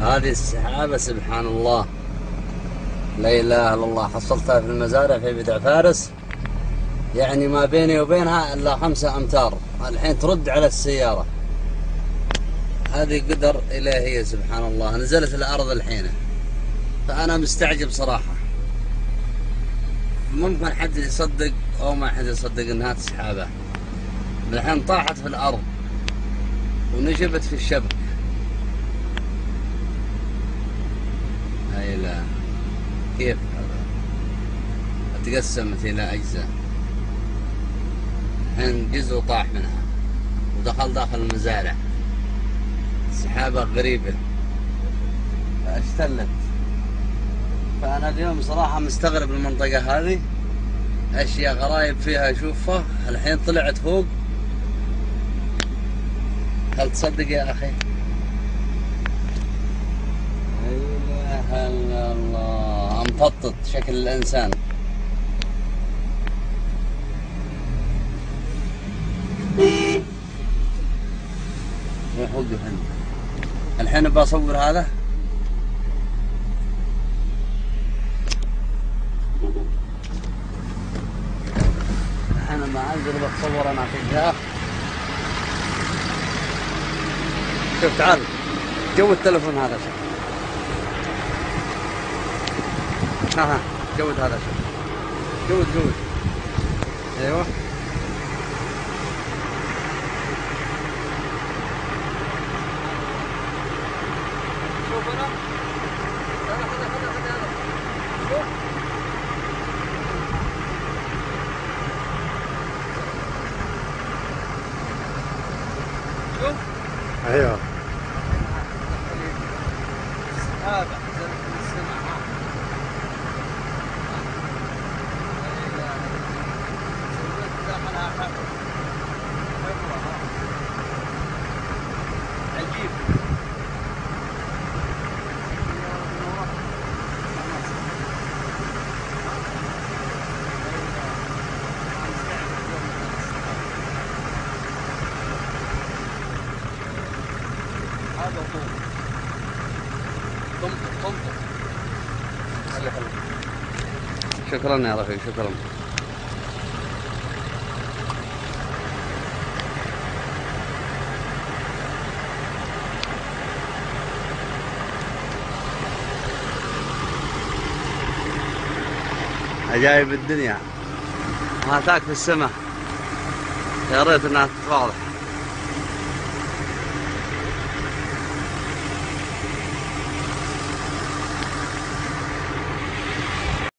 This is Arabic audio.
هذه السحابة سبحان الله لا إله إلا الله. حصلتها في المزارع في بدع فارس. يعني ما بيني وبينها إلا خمسة أمتار. الحين ترد على السيارة. هذه قدر إلهية سبحان الله نزلت الأرض الحين. فأنا مستعجب صراحة. ممكن حد يصدق أو ما حد يصدق إنها سحابة. الحين طاحت في الأرض. ونشبت في الشبك. لا كيف تقسمت إلى أجزاء؟ الحين جزء طاح منها ودخل داخل المزارع. سحابة غريبة. اشتلت فأنا اليوم صراحة مستغرب المنطقة هذه. أشياء غرايب فيها أشوفها. الحين طلعت فوق. هل تصدق يا أخي؟ لا إله إلا مفطط شكل الإنسان. الحين بصور هذا. الحين ما أنزل بتصور أنا في شوف تعال. جو التلفون هذا. شوف ها ها جود هذا شوف جود جود ايوه ايوه هذا هذا شكرا يا رفيق شكرا. عجائب الدنيا. ما تاك في السماء. يا ريت انها واضح